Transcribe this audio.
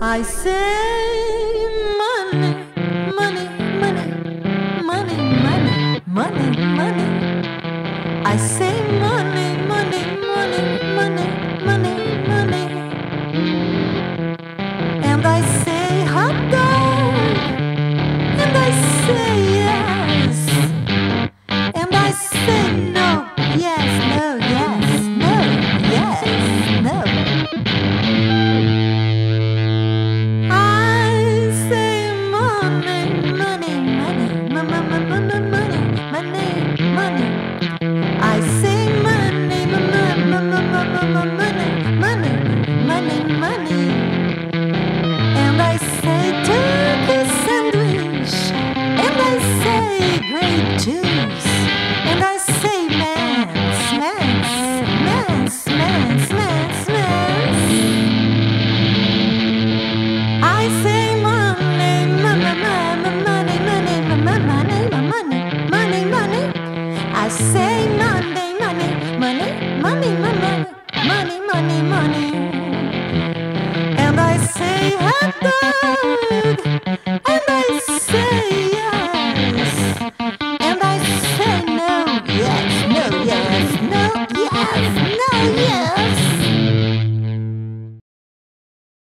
I say money, money, money, money, money, money, money. I say money, money, money, money, money, money. And I say great twos. And I say man mans, mans, mans, mans, mans. I say money, money, money, money, money, money, money, money. I say Monday, money, money, money, money, money, money, money.